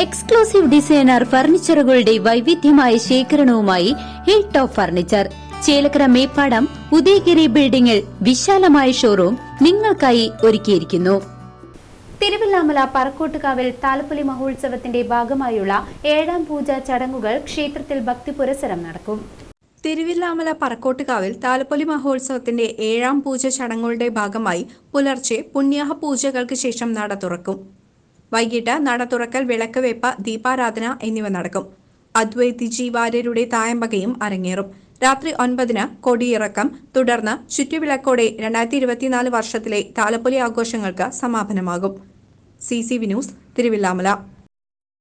Exclusive designer ഫർണിച്ചറുകളുടെ വൈവിധ്യമായ ശേഖരണവുമായി hill top furniture Chelakkara Meppadam Udayagiri ബിൽഡിംഗിൽ വിശാലമായ ഷോറൂം നിങ്ങൾക്കായി ഒരുക്കിയിരിക്കുന്നു. തിരുവില്ലാമല പറക്കോട്ടുകാവിൽ താലപ്പൊലി മഹോത്സവത്തിന്റെ ഭാഗമായുള്ള ഏഴാം പൂജ ചടങ്ങുകൾ ക്ഷേത്രത്തിൽ ഭക്തി പുരസരം നടക്കും. തിരുവില്ലാമല പറക്കോട്ടുകാവിൽ താലപ്പൊലി മഹോത്സവത്തിന്റെ ഏഴാം പൂജ ചടങ്ങുകളുടെ ഭാഗമായി പുലർച്ചെ പുണ്യാഹ പൂജകൾക്ക് ശേഷം നട തുറക്കും. വൈകിട്ട് നട തുറക്കൽ വിളക്ക് വെപ്പ് ദീപാരാധന എന്നിവ നടക്കും. അദ്വൈതിജി വാര്യരുടെ തായമ്പകയും അരങ്ങേറും. രാത്രി ഒൻപതിന് കൊടിയിറക്കം. തുടർന്ന് ചുറ്റുവിളക്കോടെ രണ്ടായിരത്തി ഇരുപത്തിനാല് വർഷത്തിലെ താലപ്പൊലി ആഘോഷങ്ങൾക്ക് സമാപനമാകും. C C V news Thiruvilwamala.